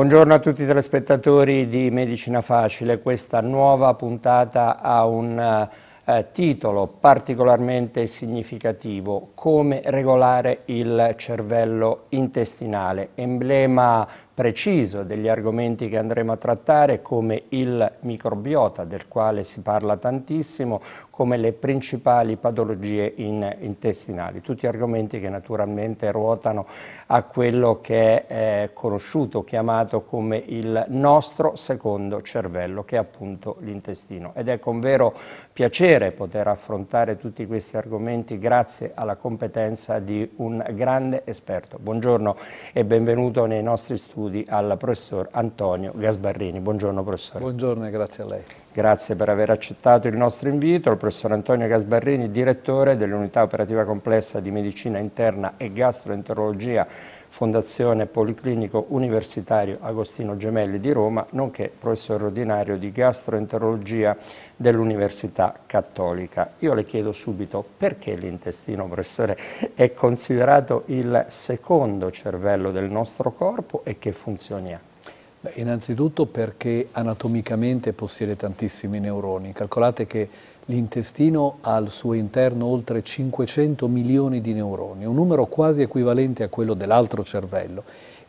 Buongiorno a tutti i telespettatori di Medicina Facile, questa nuova puntata ha un eh, titolo particolarmente significativo, come regolare il cervello intestinale, emblema preciso degli argomenti che andremo a trattare come il microbiota del quale si parla tantissimo, come le principali patologie in, intestinali, tutti argomenti che naturalmente ruotano a quello che è eh, conosciuto, chiamato come il nostro secondo cervello, che è appunto l'intestino. Ed è con vero piacere poter affrontare tutti questi argomenti grazie alla competenza di un grande esperto. Buongiorno e benvenuto nei nostri studi studi al professor Antonio Gasbarrini. Buongiorno professore. Buongiorno e grazie a lei. Grazie per aver accettato il nostro invito. Il professor Antonio Gasbarrini, direttore dell'unità operativa complessa di medicina interna e gastroenterologia Fondazione Policlinico Universitario Agostino Gemelli di Roma, nonché professore ordinario di gastroenterologia dell'Università Cattolica. Io le chiedo subito perché l'intestino, professore, è considerato il secondo cervello del nostro corpo e che funzioni ha? Beh, innanzitutto perché anatomicamente possiede tantissimi neuroni. Calcolate che L'intestino ha al suo interno oltre 500 milioni di neuroni, un numero quasi equivalente a quello dell'altro cervello.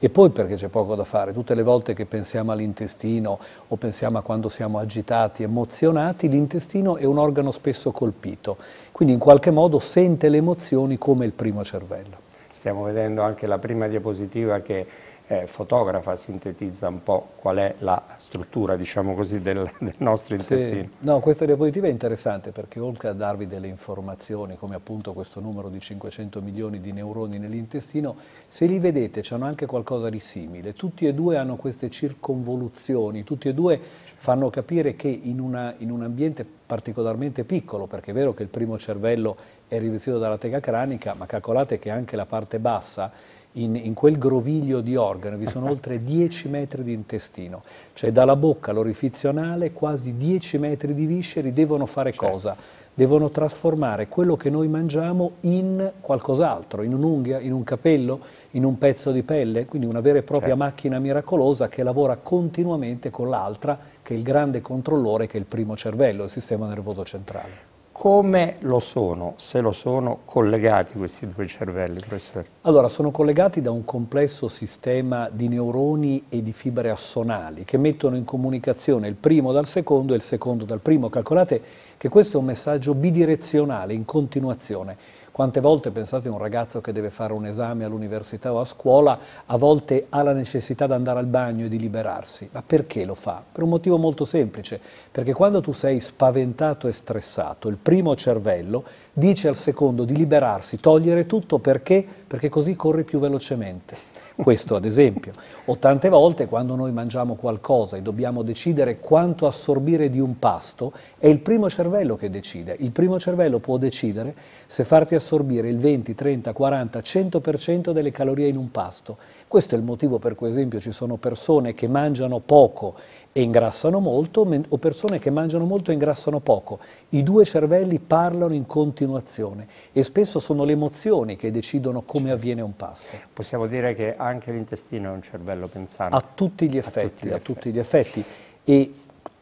E poi perché c'è poco da fare, tutte le volte che pensiamo all'intestino o pensiamo a quando siamo agitati, emozionati, l'intestino è un organo spesso colpito, quindi in qualche modo sente le emozioni come il primo cervello. Stiamo vedendo anche la prima diapositiva che eh, fotografa, sintetizza un po' qual è la struttura, diciamo così, del, del nostro intestino. Sì. No, questa diapositiva è interessante perché oltre a darvi delle informazioni, come appunto questo numero di 500 milioni di neuroni nell'intestino, se li vedete hanno anche qualcosa di simile. Tutti e due hanno queste circonvoluzioni, tutti e due fanno capire che in, una, in un ambiente particolarmente piccolo, perché è vero che il primo cervello è rivestito dalla tega cranica, ma calcolate che anche la parte bassa in, in, quel groviglio di organi vi sono oltre 10 metri di intestino, cioè dalla bocca all'orifizio anale quasi 10 metri di visceri devono fare certo. cosa? Devono trasformare quello che noi mangiamo in qualcos'altro, in un'unghia, in un capello, in un pezzo di pelle, quindi una vera e propria certo. macchina miracolosa che lavora continuamente con l'altra, che è il grande controllore, che è il primo cervello, il sistema nervoso centrale. Come lo sono, se lo sono, collegati questi due cervelli, professore? Allora, sono collegati da un complesso sistema di neuroni e di fibre assonali che mettono in comunicazione il primo dal secondo e il secondo dal primo. Calcolate che questo è un messaggio bidirezionale, in continuazione. Quante volte pensate a un ragazzo che deve fare un esame all'università o a scuola, a volte ha la necessità di andare al bagno e di liberarsi. Ma perché lo fa? Per un motivo molto semplice, perché quando tu sei spaventato e stressato, il primo cervello dice al secondo di liberarsi, togliere tutto perché? Perché così corri più velocemente. Questo ad esempio. O tante volte quando noi mangiamo qualcosa e dobbiamo decidere quanto assorbire di un pasto, è il primo cervello che decide. Il primo cervello può decidere se farti assorbire il 20, 30, 40, 100% delle calorie in un pasto. Questo è il motivo per cui, ad esempio, ci sono persone che mangiano poco e ingrassano molto o persone che mangiano molto e ingrassano poco. I due cervelli parlano in continuazione e spesso sono le emozioni che decidono come avviene un pasto. Possiamo dire che anche l'intestino è un cervello pensante. A tutti gli effetti, a tutti gli effetti. Tutti gli effetti. E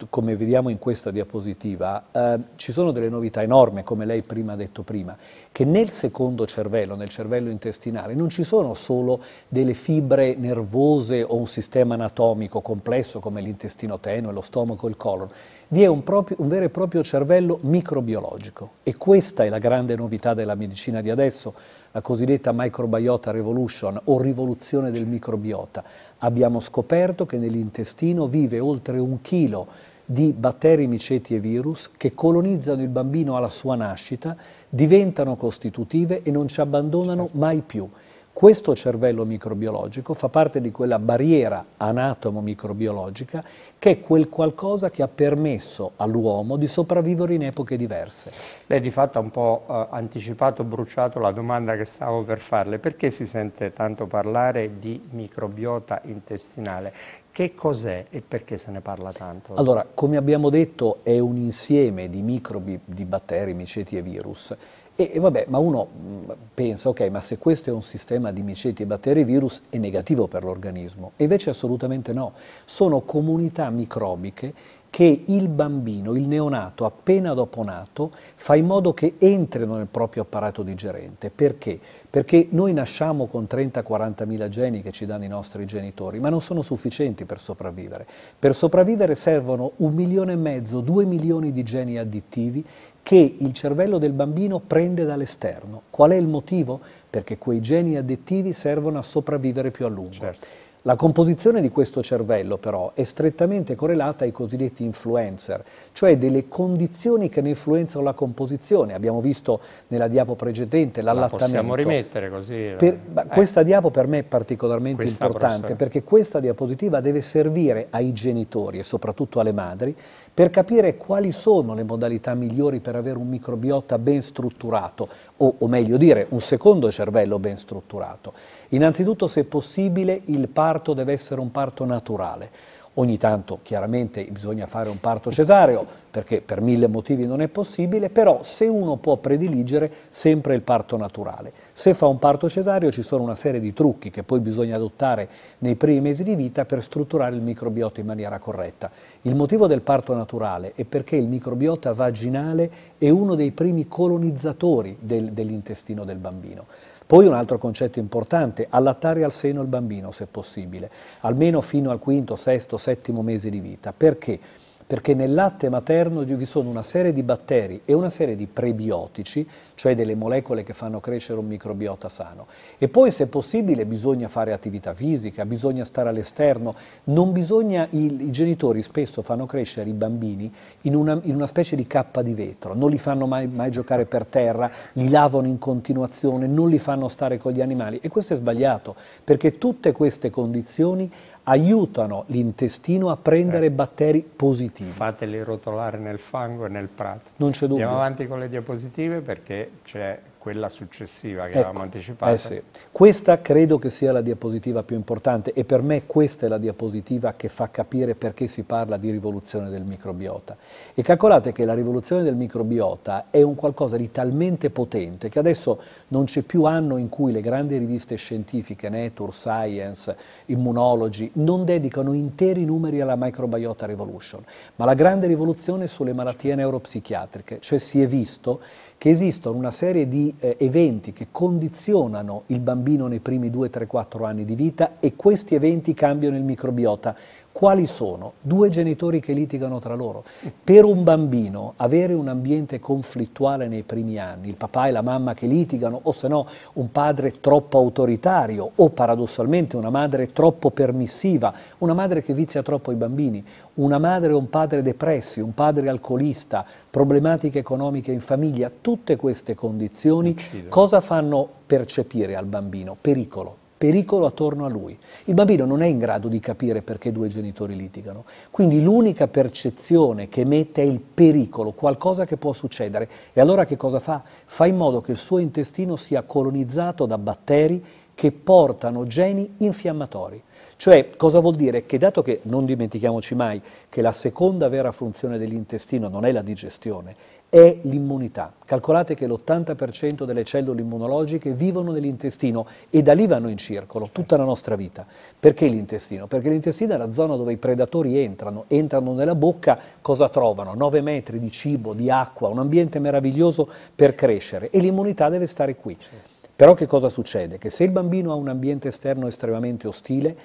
come vediamo in questa diapositiva, eh, ci sono delle novità enormi, come lei prima ha detto prima, che nel secondo cervello, nel cervello intestinale, non ci sono solo delle fibre nervose o un sistema anatomico complesso come l'intestino tenue, lo stomaco il colon, vi è un, proprio, un vero e proprio cervello microbiologico. E questa è la grande novità della medicina di adesso, la cosiddetta microbiota revolution o rivoluzione del microbiota. Abbiamo scoperto che nell'intestino vive oltre un chilo di batteri, miceti e virus che colonizzano il bambino alla sua nascita, diventano costitutive e non ci abbandonano certo. mai più. Questo cervello microbiologico fa parte di quella barriera anatomo-microbiologica che è quel qualcosa che ha permesso all'uomo di sopravvivere in epoche diverse. Lei di fatto ha un po' eh, anticipato, bruciato la domanda che stavo per farle. Perché si sente tanto parlare di microbiota intestinale? Che cos'è e perché se ne parla tanto? Allora, come abbiamo detto, è un insieme di microbi, di batteri, miceti e virus E, e vabbè, ma uno mh, pensa, ok, ma se questo è un sistema di miceti, batteri e virus, è negativo per l'organismo. E invece assolutamente no. Sono comunità microbiche che il bambino, il neonato, appena dopo nato, fa in modo che entrino nel proprio apparato digerente. Perché? Perché noi nasciamo con 30-40 mila geni che ci danno i nostri genitori, ma non sono sufficienti per sopravvivere. Per sopravvivere servono un milione e mezzo, due milioni di geni additivi che il cervello del bambino prende dall'esterno. Qual è il motivo? Perché quei geni additivi servono a sopravvivere più a lungo. Certo. La composizione di questo cervello però è strettamente correlata ai cosiddetti influencer, cioè delle condizioni che ne influenzano la composizione. Abbiamo visto nella diapo precedente l'allattamento. La possiamo rimettere così. Eh. Per, eh. Questa diapo per me è particolarmente questa importante perché questa diapositiva deve servire ai genitori e soprattutto alle madri per capire quali sono le modalità migliori per avere un microbiota ben strutturato o, o meglio dire un secondo cervello ben strutturato. Innanzitutto, se possibile, il parto deve essere un parto naturale. Ogni tanto chiaramente bisogna fare un parto cesareo perché per mille motivi non è possibile, però se uno può prediligere sempre il parto naturale. Se fa un parto cesareo ci sono una serie di trucchi che poi bisogna adottare nei primi mesi di vita per strutturare il microbiota in maniera corretta. Il motivo del parto naturale è perché il microbiota vaginale è uno dei primi colonizzatori del, dell'intestino del bambino. Poi un altro concetto importante, allattare al seno il bambino se possibile, almeno fino al quinto, sesto, settimo mese di vita. Perché? Perché nel latte materno vi sono una serie di batteri e una serie di prebiotici, cioè delle molecole che fanno crescere un microbiota sano. E poi se possibile bisogna fare attività fisica, bisogna stare all'esterno, bisogna, i, i, genitori spesso fanno crescere i bambini in una, in una, specie di cappa di vetro, non li fanno mai, mai giocare per terra, li lavano in continuazione, non li fanno stare con gli animali. E questo è sbagliato perché tutte queste condizioni aiutano l'intestino a prendere certo. batteri positivi. Fateli rotolare nel fango e nel prato. Non c'è dubbio. Andiamo avanti con le diapositive perché c'è quella successiva che ecco, avevamo anticipato. Eh sì. Questa credo che sia la diapositiva più importante e per me questa è la diapositiva che fa capire perché si parla di rivoluzione del microbiota. E calcolate che la rivoluzione del microbiota è un qualcosa di talmente potente che adesso non c'è più anno in cui le grandi riviste scientifiche, Nature, Science, Immunology, non dedicano interi numeri alla microbiota revolution, ma la grande rivoluzione sulle malattie neuropsichiatriche, cioè si è visto che esistono una serie di eh, eventi che condizionano il bambino nei primi 2, 3, 4 anni di vita e questi eventi cambiano il microbiota quali sono? Due genitori che litigano tra loro. Per un bambino avere un ambiente conflittuale nei primi anni, il papà e la mamma che litigano, o se no un padre troppo autoritario, o paradossalmente una madre troppo permissiva, una madre che vizia troppo i bambini, una madre o un padre depressi, un padre alcolista, problematiche economiche in famiglia, tutte queste condizioni cosa fanno percepire al bambino? Pericolo pericolo attorno a lui. Il bambino non è in grado di capire perché due genitori litigano, quindi l'unica percezione che mette è il pericolo, qualcosa che può succedere. E allora che cosa fa? Fa in modo che il suo intestino sia colonizzato da batteri che portano geni infiammatori. Cioè, cosa vuol dire? Che dato che, non dimentichiamoci mai, che la seconda vera funzione dell'intestino non è la digestione, è l'immunità. Calcolate che l'80% delle cellule immunologiche vivono nell'intestino e da lì vanno in circolo tutta la nostra vita. Perché l'intestino? Perché l'intestino è la zona dove i predatori entrano, entrano nella bocca, cosa trovano? 9 metri di cibo, di acqua, un ambiente meraviglioso per crescere e l'immunità deve stare qui. Però che cosa succede? Che se il bambino ha un ambiente esterno estremamente ostile,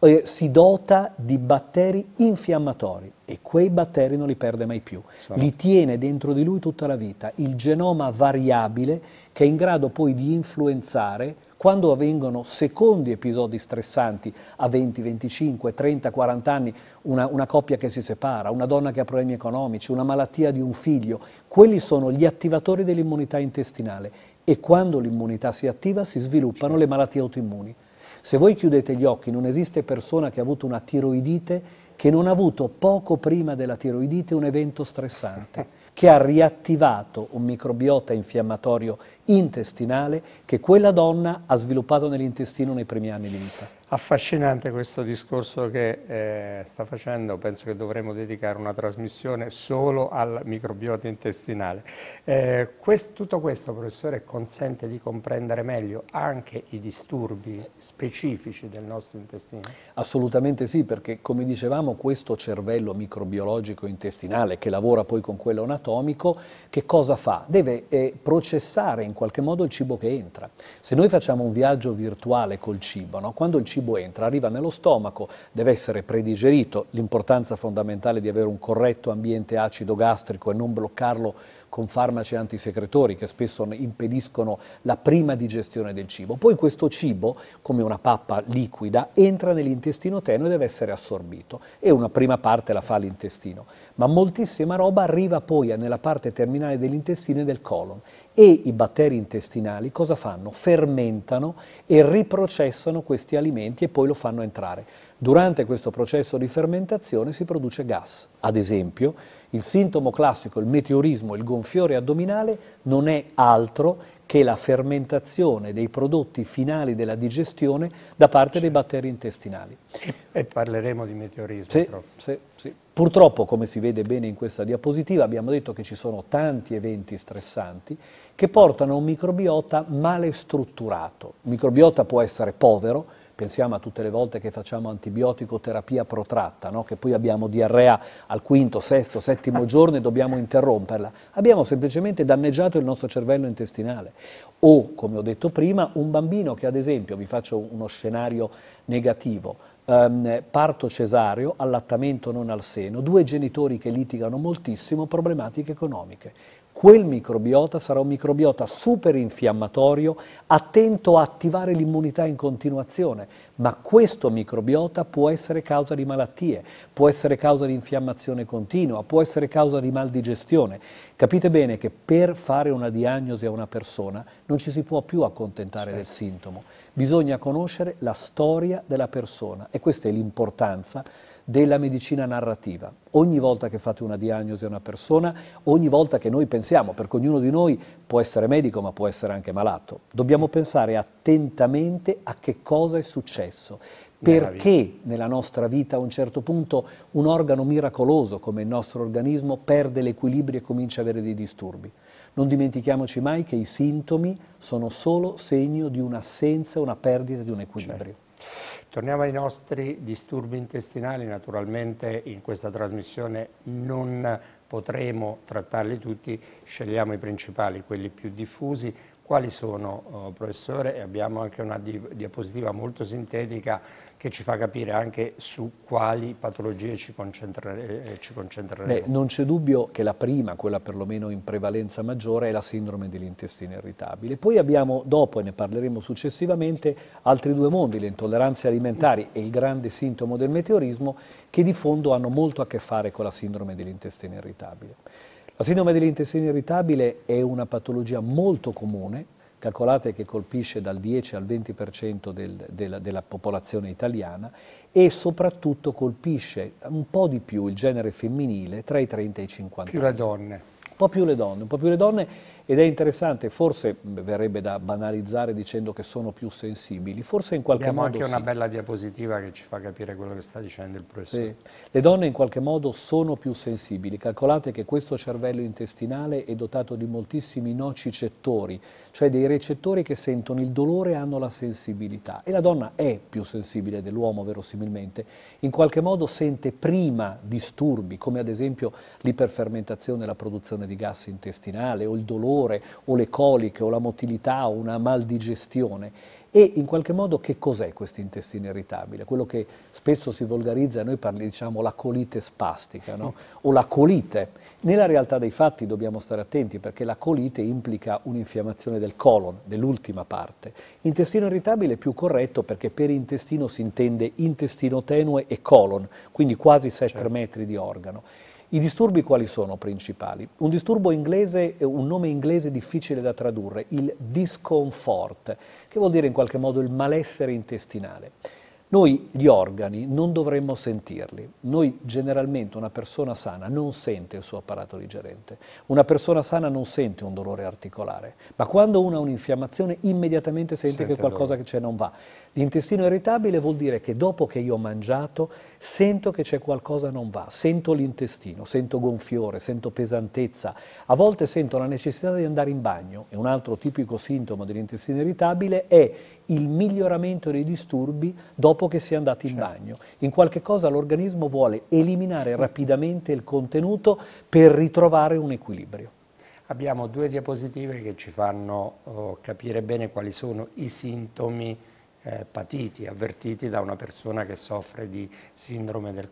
eh, si dota di batteri infiammatori e quei batteri non li perde mai più. Sono. Li tiene dentro di lui tutta la vita. Il genoma variabile che è in grado poi di influenzare quando avvengono secondi episodi stressanti a 20, 25, 30, 40 anni, una, una, coppia che si separa, una donna che ha problemi economici, una malattia di un figlio, quelli sono gli attivatori dell'immunità intestinale e quando l'immunità si attiva si sviluppano le malattie autoimmuni. Se voi chiudete gli occhi, non esiste persona che ha avuto una tiroidite che non ha avuto poco prima della tiroidite un evento stressante che ha riattivato un microbiota infiammatorio intestinale che quella donna ha sviluppato nell'intestino nei primi anni di vita. Affascinante questo discorso che eh, sta facendo, penso che dovremmo dedicare una trasmissione solo al microbiota intestinale. Eh, quest, tutto questo, professore, consente di comprendere meglio anche i disturbi specifici del nostro intestino? Assolutamente sì, perché come dicevamo questo cervello microbiologico intestinale che lavora poi con quello anatomico, che cosa fa? Deve eh, processare in qualche modo il cibo che entra. Se noi facciamo un viaggio virtuale col cibo, no? quando il cibo entra, arriva nello stomaco, deve essere predigerito, l'importanza fondamentale di avere un corretto ambiente acido gastrico e non bloccarlo con farmaci antisecretori che spesso impediscono la prima digestione del cibo. Poi questo cibo, come una pappa liquida, entra nell'intestino tenue e deve essere assorbito e una prima parte la fa l'intestino, ma moltissima roba arriva poi nella parte terminale dell'intestino e del colon e i batteri intestinali cosa fanno? Fermentano e riprocessano questi alimenti e poi lo fanno entrare. Durante questo processo di fermentazione si produce gas. Ad esempio, il sintomo classico, il meteorismo, il gonfiore addominale, non è altro che la fermentazione dei prodotti finali della digestione da parte dei batteri intestinali. E, e parleremo di meteorismo. Sì, sì, sì. Purtroppo, come si vede bene in questa diapositiva, abbiamo detto che ci sono tanti eventi stressanti che portano a un microbiota male strutturato. Il microbiota può essere povero, pensiamo a tutte le volte che facciamo antibiotico terapia protratta, no? che poi abbiamo diarrea al quinto, sesto, settimo giorno e dobbiamo interromperla. Abbiamo semplicemente danneggiato il nostro cervello intestinale. O, come ho detto prima, un bambino che ad esempio, vi faccio uno scenario negativo, ehm, parto cesareo, allattamento non al seno, due genitori che litigano moltissimo, problematiche economiche quel microbiota sarà un microbiota super infiammatorio, attento a attivare l'immunità in continuazione, ma questo microbiota può essere causa di malattie, può essere causa di infiammazione continua, può essere causa di maldigestione. Capite bene che per fare una diagnosi a una persona non ci si può più accontentare certo. del sintomo, bisogna conoscere la storia della persona e questa è l'importanza della medicina narrativa. Ogni volta che fate una diagnosi a una persona, ogni volta che noi pensiamo, perché ognuno di noi può essere medico ma può essere anche malato, dobbiamo pensare attentamente a che cosa è successo. Perché nella nostra vita a un certo punto un organo miracoloso come il nostro organismo perde l'equilibrio e comincia a avere dei disturbi? Non dimentichiamoci mai che i sintomi sono solo segno di un'assenza, una perdita di un equilibrio. Certo. Torniamo ai nostri disturbi intestinali, naturalmente in questa trasmissione non potremo trattarli tutti, scegliamo i principali, quelli più diffusi. Quali sono, oh, professore? abbiamo anche una diapositiva molto sintetica che ci fa capire anche su quali patologie ci, concentrere, eh, ci concentreremo. Beh, non c'è dubbio che la prima, quella perlomeno in prevalenza maggiore, è la sindrome dell'intestino irritabile. Poi abbiamo, dopo, e ne parleremo successivamente, altri due mondi, le intolleranze alimentari e il grande sintomo del meteorismo, che di fondo hanno molto a che fare con la sindrome dell'intestino irritabile. La sindrome dell'intestino irritabile è una patologia molto comune, calcolate che colpisce dal 10 al 20% del, della, della popolazione italiana e soprattutto colpisce un po' di più il genere femminile tra i 30 e i 50 più anni. Più le donne. Po' più le donne, un po' più le donne ed è interessante, forse verrebbe da banalizzare dicendo che sono più sensibili, forse in qualche Abbiamo modo anche sì. una bella diapositiva che ci fa capire quello che sta dicendo il professore. Sì. Le donne in qualche modo sono più sensibili, calcolate che questo cervello intestinale è dotato di moltissimi nocicettori, cioè dei recettori che sentono il dolore e hanno la sensibilità e la donna è più sensibile dell'uomo verosimilmente, in qualche modo sente prima disturbi come ad esempio l'iperfermentazione e la produzione di gas intestinale o il dolore o le coliche o la motilità o una maldigestione. E in qualche modo che cos'è questo intestino irritabile? Quello che spesso si volgarizza, noi parli, diciamo la colite spastica no? o la colite. Nella realtà dei fatti dobbiamo stare attenti perché la colite implica un'infiammazione del colon, dell'ultima parte. Intestino irritabile è più corretto perché per intestino si intende intestino tenue e colon, quindi quasi 7 certo. metri di organo. I disturbi quali sono principali? Un disturbo inglese, un nome inglese difficile da tradurre, il discomfort, che vuol dire in qualche modo il malessere intestinale. Noi gli organi non dovremmo sentirli. Noi generalmente una persona sana non sente il suo apparato digerente. Una persona sana non sente un dolore articolare, ma quando uno ha un'infiammazione immediatamente sente, sente che qualcosa che c'è non va. L'intestino irritabile vuol dire che dopo che io ho mangiato sento che c'è qualcosa che non va, sento l'intestino, sento gonfiore, sento pesantezza, a volte sento la necessità di andare in bagno e un altro tipico sintomo dell'intestino irritabile è il miglioramento dei disturbi dopo che si è andati in certo. bagno. In qualche cosa l'organismo vuole eliminare rapidamente il contenuto per ritrovare un equilibrio. Abbiamo due diapositive che ci fanno oh, capire bene quali sono i sintomi eh, patiti, avvertiti da una persona che soffre di sindrome del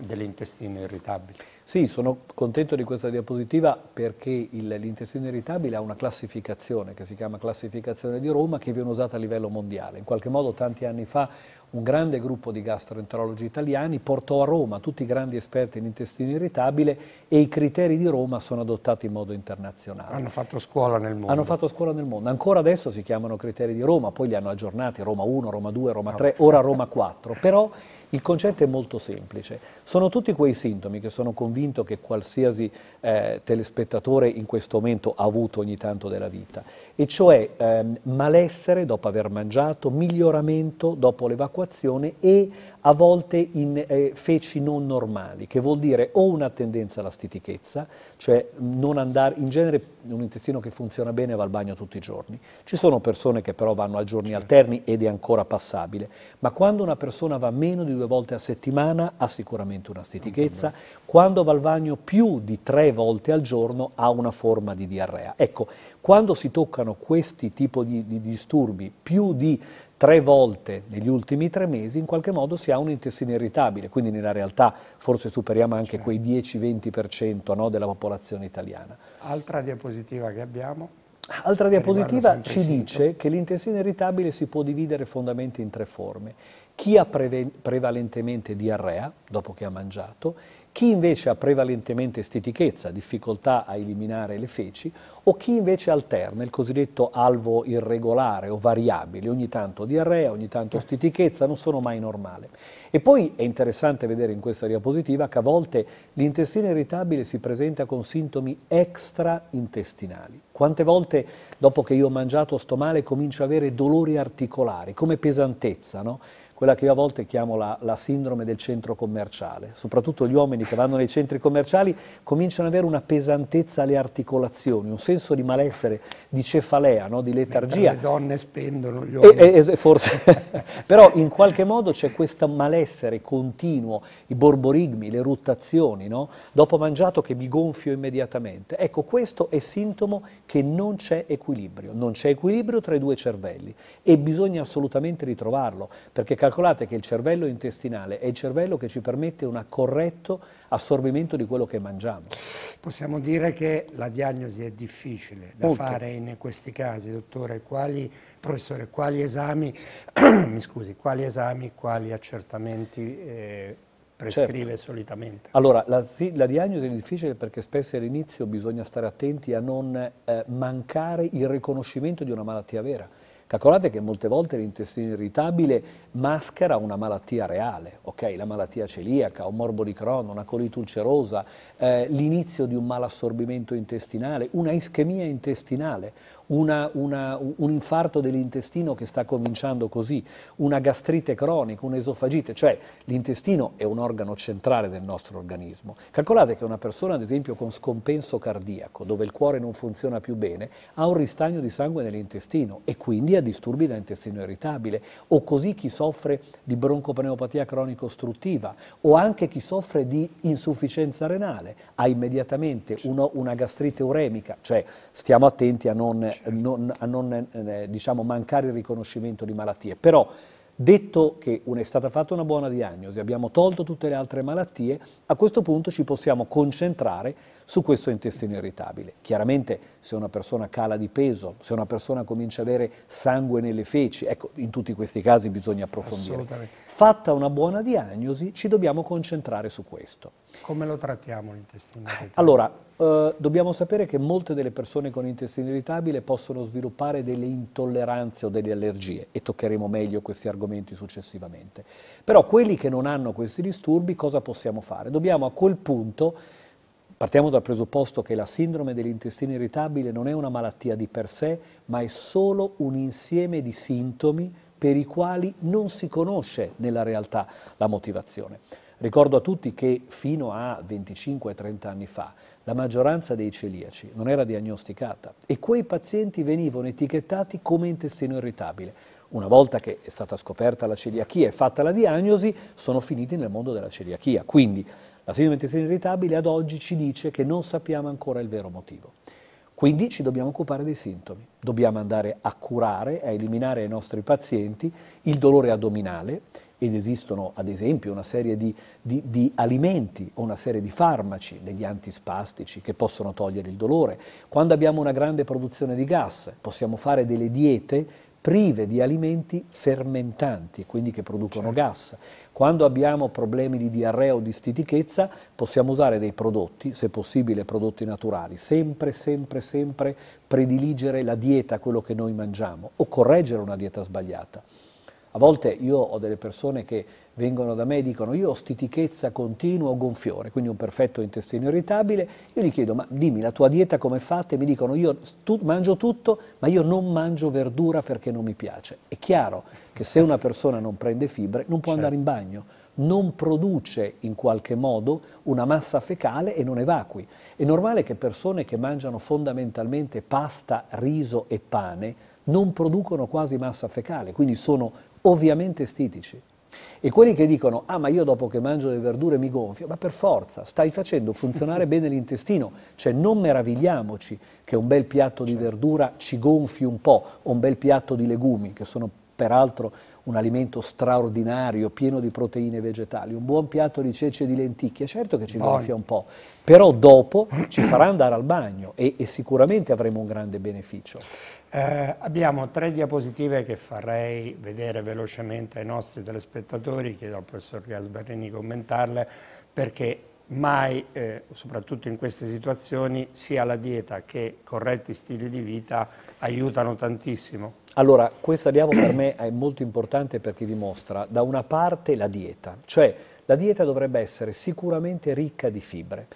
dell'intestino irritabile. Sì, sono contento di questa diapositiva perché l'intestino irritabile ha una classificazione che si chiama classificazione di Roma che viene usata a livello mondiale. In qualche modo tanti anni fa un grande gruppo di gastroenterologi italiani portò a Roma tutti i grandi esperti in intestino irritabile e i criteri di Roma sono adottati in modo internazionale. Hanno fatto scuola nel mondo. Hanno fatto scuola nel mondo. Ancora adesso si chiamano criteri di Roma, poi li hanno aggiornati, Roma 1, Roma 2, Roma 3, ora Roma 4. Però il concetto è molto semplice. Sono tutti quei sintomi che sono convinto che qualsiasi eh, telespettatore in questo momento ha avuto ogni tanto della vita, e cioè ehm, malessere dopo aver mangiato, miglioramento dopo l'evacuazione e a volte in eh, feci non normali, che vuol dire o una tendenza alla stitichezza, cioè non andare, in genere un intestino che funziona bene va al bagno tutti i giorni. Ci sono persone che però vanno a giorni certo. alterni ed è ancora passabile, ma quando una persona va meno di due volte a settimana ha sicuramente una stitichezza, quando va al bagno più di tre volte al giorno ha una forma di diarrea. Ecco, quando si toccano questi tipi di, di disturbi più di tre volte negli ultimi tre mesi, in qualche modo si ha un intestino irritabile, quindi nella realtà forse superiamo anche certo. quei 10-20% no, della popolazione italiana. Altra diapositiva che abbiamo? Altra diapositiva ci dice che l'intestino irritabile si può dividere fondamentalmente in tre forme. Chi ha prevalentemente diarrea dopo che ha mangiato, chi invece ha prevalentemente stitichezza, difficoltà a eliminare le feci, o chi invece alterna il cosiddetto alvo irregolare o variabile, ogni tanto diarrea, ogni tanto stitichezza, non sono mai normale. E poi è interessante vedere in questa diapositiva che a volte l'intestino irritabile si presenta con sintomi extraintestinali. Quante volte dopo che io ho mangiato sto male comincio ad avere dolori articolari, come pesantezza, no? Quella che io a volte chiamo la, la, sindrome del centro commerciale. Soprattutto gli uomini che vanno nei centri commerciali cominciano ad avere una pesantezza alle articolazioni, un senso di malessere, di cefalea, no? di letargia. Mentre le donne spendono gli uomini. E, e, forse, però in qualche modo c'è questo malessere continuo, i borborigmi, le ruttazioni, no? dopo mangiato che mi gonfio immediatamente. Ecco, questo è sintomo che non c'è equilibrio, non c'è equilibrio tra i due cervelli e bisogna assolutamente ritrovarlo, perché calcolate che il cervello intestinale è il cervello che ci permette un corretto assorbimento di quello che mangiamo. Possiamo dire che la diagnosi è difficile da Molto. fare in questi casi, dottore. Quali, professore, quali esami, mi scusi, quali esami, quali accertamenti eh, prescrive certo. solitamente? Allora, la, la, diagnosi è difficile perché spesso all'inizio bisogna stare attenti a non eh, mancare il riconoscimento di una malattia vera. Calcolate che molte volte l'intestino irritabile maschera una malattia reale, okay? la malattia celiaca, un morbo di Crohn, una colite ulcerosa, eh, l'inizio di un malassorbimento intestinale, una ischemia intestinale, una, una, un infarto dell'intestino che sta cominciando così, una gastrite cronica, un'esofagite, cioè l'intestino è un organo centrale del nostro organismo. Calcolate che una persona, ad esempio, con scompenso cardiaco, dove il cuore non funziona più bene, ha un ristagno di sangue nell'intestino e quindi ha disturbi da intestino irritabile, o così chi soffre di broncopneumopatia cronico-ostruttiva, o anche chi soffre di insufficienza renale, ha immediatamente uno, una gastrite uremica, cioè stiamo attenti a non non, a non eh, diciamo, mancare il riconoscimento di malattie. Però, detto che è stata fatta una buona diagnosi, abbiamo tolto tutte le altre malattie, a questo punto ci possiamo concentrare su questo intestino irritabile. Chiaramente se una persona cala di peso, se una persona comincia ad avere sangue nelle feci, ecco, in tutti questi casi bisogna approfondire. Fatta una buona diagnosi, ci dobbiamo concentrare su questo. Come lo trattiamo l'intestino irritabile? Allora, eh, dobbiamo sapere che molte delle persone con intestino irritabile possono sviluppare delle intolleranze o delle allergie e toccheremo meglio questi argomenti successivamente. Però quelli che non hanno questi disturbi cosa possiamo fare? Dobbiamo a quel punto Partiamo dal presupposto che la sindrome dell'intestino irritabile non è una malattia di per sé, ma è solo un insieme di sintomi per i quali non si conosce nella realtà la motivazione. Ricordo a tutti che fino a 25-30 anni fa la maggioranza dei celiaci non era diagnosticata e quei pazienti venivano etichettati come intestino irritabile. Una volta che è stata scoperta la celiachia e fatta la diagnosi, sono finiti nel mondo della celiachia. Quindi la sindrome intestino irritabile ad oggi ci dice che non sappiamo ancora il vero motivo. Quindi ci dobbiamo occupare dei sintomi, dobbiamo andare a curare, a eliminare ai nostri pazienti il dolore addominale, ed esistono ad esempio una serie di, di, di, alimenti o una serie di farmaci, degli antispastici che possono togliere il dolore. Quando abbiamo una grande produzione di gas possiamo fare delle diete prive di alimenti fermentanti, quindi che producono certo. gas. Quando abbiamo problemi di diarrea o di stitichezza possiamo usare dei prodotti, se possibile prodotti naturali, sempre, sempre, sempre prediligere la dieta, quello che noi mangiamo o correggere una dieta sbagliata. A volte io ho delle persone che vengono da me e dicono io ho stitichezza continua o gonfiore, quindi un perfetto intestino irritabile, io gli chiedo ma dimmi la tua dieta come è fatta e mi dicono io tu, mangio tutto ma io non mangio verdura perché non mi piace. È chiaro che se una persona non prende fibre non può certo. andare in bagno, non produce in qualche modo una massa fecale e non evacui. È normale che persone che mangiano fondamentalmente pasta, riso e pane non producono quasi massa fecale, quindi sono ovviamente stitici. E quelli che dicono, ah ma io dopo che mangio le verdure mi gonfio, ma per forza, stai facendo funzionare bene l'intestino, cioè non meravigliamoci che un bel piatto di verdura ci gonfi un po', o un bel piatto di legumi, che sono peraltro un alimento straordinario, pieno di proteine vegetali, un buon piatto di ceci e di lenticchie, certo che ci Buoni. gonfia un po', però dopo ci farà andare al bagno e, e sicuramente avremo un grande beneficio. Eh, abbiamo tre diapositive che farei vedere velocemente ai nostri telespettatori, chiedo al professor Gasbarini di commentarle, perché mai, eh, soprattutto in queste situazioni, sia la dieta che corretti stili di vita aiutano tantissimo. Allora, questa diavo per me è molto importante perché dimostra da una parte la dieta, cioè la dieta dovrebbe essere sicuramente ricca di fibre.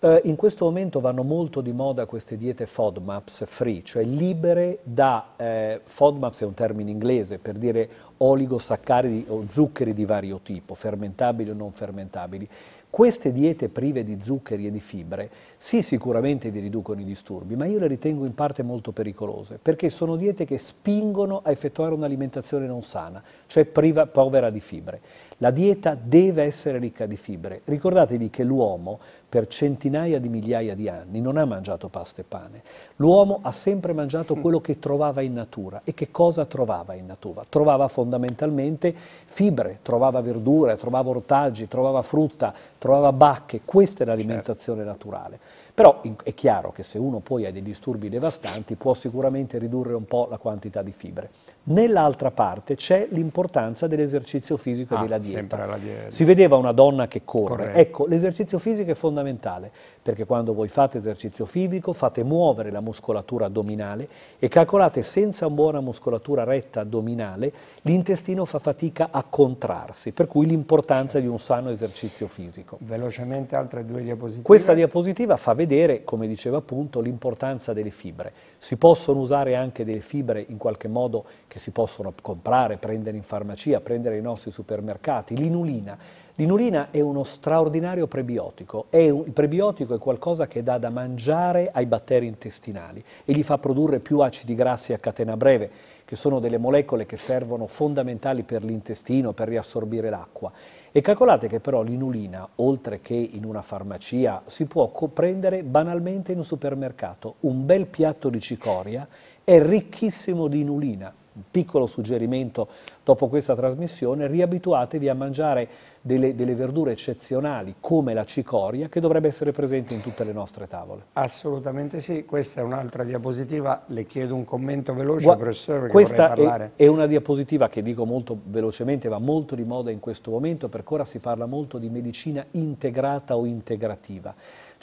Eh, in questo momento vanno molto di moda queste diete FODMAPs free, cioè libere da, eh, FODMAPs è un termine inglese per dire oligosaccaridi o zuccheri di vario tipo, fermentabili o non fermentabili. Queste diete prive di zuccheri e di fibre, sì sicuramente vi riducono i disturbi, ma io le ritengo in parte molto pericolose, perché sono diete che spingono a effettuare un'alimentazione non sana, cioè priva, povera di fibre. La dieta deve essere ricca di fibre. Ricordatevi che l'uomo per centinaia di migliaia di anni non ha mangiato pasta e pane. L'uomo ha sempre mangiato quello che trovava in natura. E che cosa trovava in natura? Trovava fondamentalmente fibre, trovava verdure, trovava ortaggi, trovava frutta, trovava bacche. Questa è l'alimentazione certo. naturale. Però è chiaro che se uno poi ha dei disturbi devastanti può sicuramente ridurre un po' la quantità di fibre. Nell'altra parte c'è l'importanza dell'esercizio fisico ah, e della dieta. dieta. Si vedeva una donna che corre. Corretto. Ecco, l'esercizio fisico è fondamentale perché quando voi fate esercizio fisico fate muovere la muscolatura addominale e calcolate senza una buona muscolatura retta addominale l'intestino fa fatica a contrarsi, per cui l'importanza di un sano esercizio fisico. Velocemente altre due diapositive. Questa diapositiva fa vedere, come diceva appunto, l'importanza delle fibre. Si possono usare anche delle fibre in qualche modo che si possono comprare, prendere in farmacia, prendere nei nostri supermercati. L'inulina L'inulina è uno straordinario prebiotico, un, il prebiotico è qualcosa che dà da mangiare ai batteri intestinali e gli fa produrre più acidi grassi a catena breve, che sono delle molecole che servono fondamentali per l'intestino, per riassorbire l'acqua. E calcolate che però l'inulina, oltre che in una farmacia, si può prendere banalmente in un supermercato. Un bel piatto di cicoria è ricchissimo di inulina. Un piccolo suggerimento dopo questa trasmissione, riabituatevi a mangiare delle, delle, verdure eccezionali come la cicoria che dovrebbe essere presente in tutte le nostre tavole. Assolutamente sì, questa è un'altra diapositiva, le chiedo un commento veloce Gua professore perché questa vorrei parlare. È, è una diapositiva che dico molto velocemente, va molto di moda in questo momento perché ora si parla molto di medicina integrata o integrativa.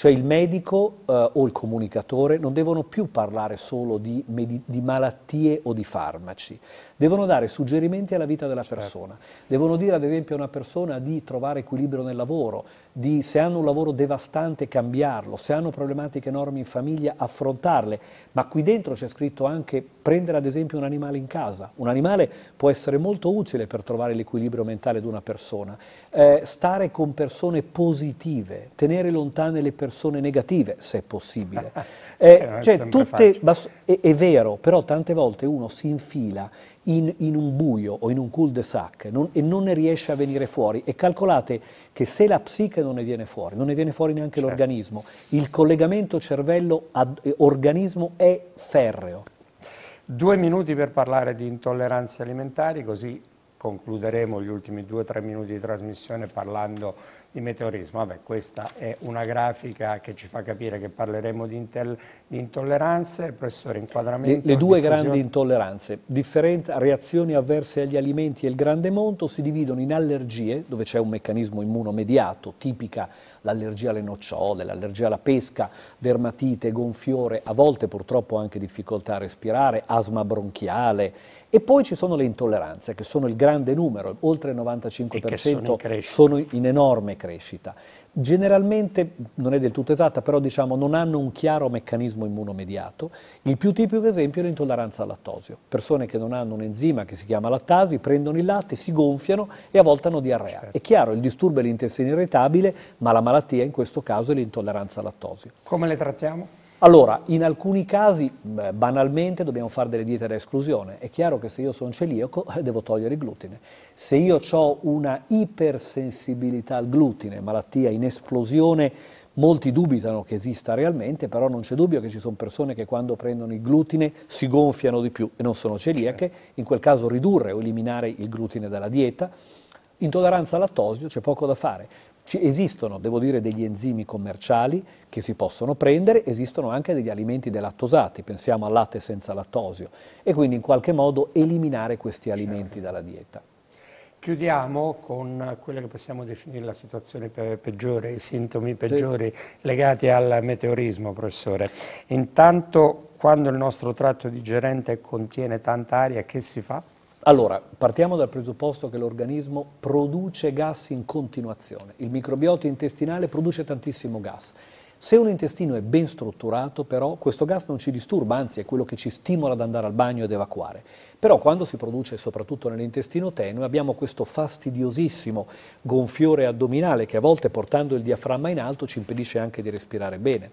Cioè il medico eh, o il comunicatore non devono più parlare solo di, di, malattie o di farmaci, devono dare suggerimenti alla vita della certo. persona, devono dire ad esempio a una persona di trovare equilibrio nel lavoro, di se hanno un lavoro devastante cambiarlo, se hanno problematiche enormi in famiglia affrontarle, ma qui dentro c'è scritto anche prendere ad esempio un animale in casa. Un animale può essere molto utile per trovare l'equilibrio mentale di una persona, eh, stare con persone positive, tenere lontane le persone negative, se è possibile. Eh, cioè, tutte, è, è vero, però tante volte uno si infila in, in, un buio o in un cul-de-sac non, e non ne riesce a venire fuori. E calcolate che se la psiche non ne viene fuori, non ne viene fuori neanche certo. l'organismo, il collegamento cervello-organismo è ferreo. Due minuti per parlare di intolleranze alimentari, così concluderemo gli ultimi due o tre minuti di trasmissione parlando di meteorismo. Vabbè, questa è una grafica che ci fa capire che parleremo di, di intolleranze. Professore, inquadramento... Le, le due diffusione... grandi intolleranze, reazioni avverse agli alimenti e il grande monto, si dividono in allergie, dove c'è un meccanismo immunomediato, tipica l'allergia alle nocciole, l'allergia alla pesca, dermatite, gonfiore, a volte purtroppo anche difficoltà a respirare, asma bronchiale, e poi ci sono le intolleranze, che sono il grande numero, oltre il 95% sono in, sono in enorme crescita. Generalmente, non è del tutto esatta, però diciamo non hanno un chiaro meccanismo immunomediato. Il più tipico esempio è l'intolleranza al lattosio. Persone che non hanno un enzima che si chiama lattasi, prendono il latte, si gonfiano e a volte hanno diarrea. Certo. È chiaro, il disturbo è l'intestino irritabile, ma la malattia in questo caso è l'intolleranza al lattosio. Come le trattiamo? Allora, in alcuni casi, banalmente, dobbiamo fare delle diete da esclusione. È chiaro che se io sono celiaco devo togliere il glutine. Se io ho una ipersensibilità al glutine, malattia in esplosione, molti dubitano che esista realmente, però non c'è dubbio che ci sono persone che quando prendono il glutine si gonfiano di più e non sono celiache. In quel caso ridurre o eliminare il glutine dalla dieta. Intolleranza al lattosio, c'è poco da fare ci esistono, devo dire, degli enzimi commerciali che si possono prendere, esistono anche degli alimenti delattosati, pensiamo al latte senza lattosio, e quindi in qualche modo eliminare questi alimenti certo. dalla dieta. Chiudiamo con quella che possiamo definire la situazione peggiore, i sintomi peggiori sì. legati al meteorismo, professore. Intanto, quando il nostro tratto digerente contiene tanta aria, che si fa? Allora, partiamo dal presupposto che l'organismo produce gas in continuazione. Il microbiota intestinale produce tantissimo gas. Se un intestino è ben strutturato, però, questo gas non ci disturba, anzi è quello che ci stimola ad andare al bagno ed evacuare. Però quando si produce soprattutto nell'intestino tenue abbiamo questo fastidiosissimo gonfiore addominale che a volte portando il diaframma in alto ci impedisce anche di respirare bene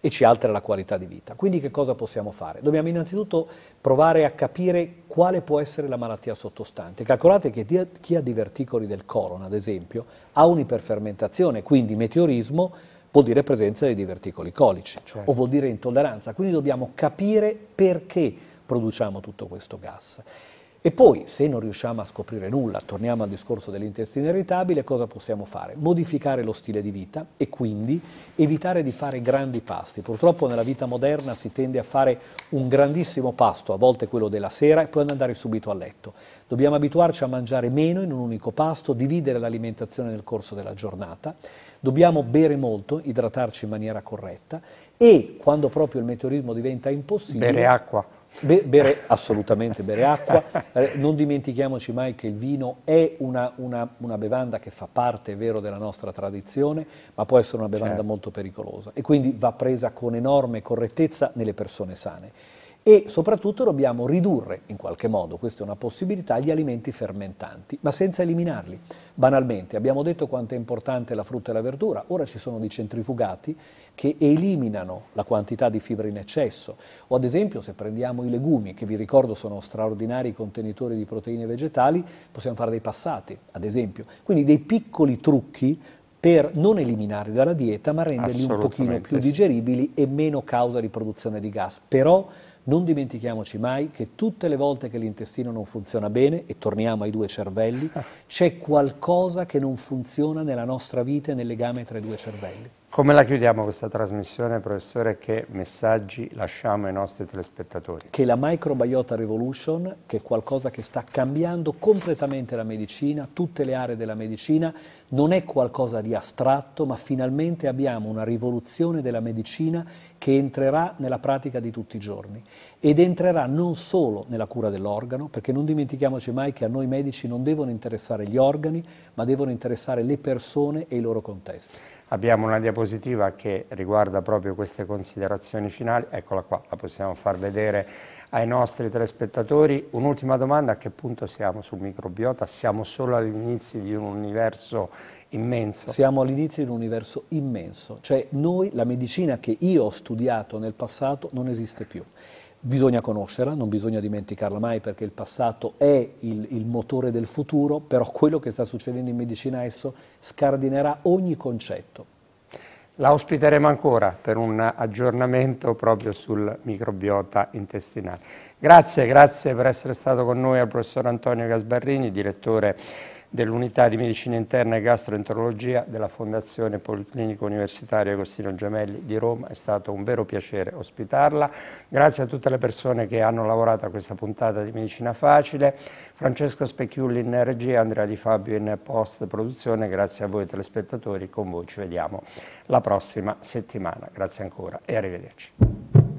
e ci altera la qualità di vita. Quindi che cosa possiamo fare? Dobbiamo innanzitutto provare a capire quale può essere la malattia sottostante. Calcolate che chi ha diverticoli del colon, ad esempio, ha un'iperfermentazione, quindi meteorismo vuol dire presenza di diverticoli colici certo. o vuol dire intolleranza. Quindi dobbiamo capire perché produciamo tutto questo gas. E poi, se non riusciamo a scoprire nulla, torniamo al discorso dell'intestino irritabile, cosa possiamo fare? Modificare lo stile di vita e quindi evitare di fare grandi pasti. Purtroppo nella vita moderna si tende a fare un grandissimo pasto, a volte quello della sera, e poi andare subito a letto. Dobbiamo abituarci a mangiare meno in un unico pasto, dividere l'alimentazione nel corso della giornata. Dobbiamo bere molto, idratarci in maniera corretta e quando proprio il meteorismo diventa impossibile... Bere acqua Be bere, assolutamente bere acqua, eh, non dimentichiamoci mai che il vino è una, una, una, bevanda che fa parte, è vero, della nostra tradizione, ma può essere una bevanda certo. molto pericolosa. E quindi va presa con enorme correttezza nelle persone sane e soprattutto dobbiamo ridurre in qualche modo, questa è una possibilità, gli alimenti fermentanti, ma senza eliminarli. Banalmente, abbiamo detto quanto è importante la frutta e la verdura, ora ci sono dei centrifugati che eliminano la quantità di fibra in eccesso, o ad esempio se prendiamo i legumi, che vi ricordo sono straordinari contenitori di proteine vegetali, possiamo fare dei passati, ad esempio. Quindi dei piccoli trucchi per non eliminarli dalla dieta, ma renderli un pochino più digeribili e meno causa di produzione di gas. Però non dimentichiamoci mai che tutte le volte che l'intestino non funziona bene, e torniamo ai due cervelli, c'è qualcosa che non funziona nella nostra vita e nel legame tra i due cervelli. Come la chiudiamo questa trasmissione, professore? Che messaggi lasciamo ai nostri telespettatori? Che la Microbiota Revolution, che è qualcosa che sta cambiando completamente la medicina, tutte le aree della medicina, non è qualcosa di astratto, ma finalmente abbiamo una rivoluzione della medicina che entrerà nella pratica di tutti i giorni ed entrerà non solo nella cura dell'organo, perché non dimentichiamoci mai che a noi medici non devono interessare gli organi, ma devono interessare le persone e i loro contesti. Abbiamo una diapositiva che riguarda proprio queste considerazioni finali, eccola qua, la possiamo far vedere ai nostri telespettatori. Un'ultima domanda, a che punto siamo sul microbiota? Siamo solo all'inizio di un universo immenso? Siamo all'inizio di un universo immenso, cioè noi, la medicina che io ho studiato nel passato non esiste più. Bisogna conoscerla, non bisogna dimenticarla mai perché il passato è il, il, motore del futuro, però quello che sta succedendo in medicina adesso scardinerà ogni concetto. La ospiteremo ancora per un aggiornamento proprio sul microbiota intestinale. Grazie, grazie per essere stato con noi al professor Antonio Gasbarrini, direttore dell'unità di medicina interna e gastroenterologia della Fondazione Policlinico Universitario Agostino Gemelli di Roma. È stato un vero piacere ospitarla. Grazie a tutte le persone che hanno lavorato a questa puntata di Medicina Facile. Francesco Specchiulli in regia, Andrea Di Fabio in post produzione. Grazie a voi telespettatori. Con voi ci vediamo la prossima settimana. Grazie ancora e arrivederci.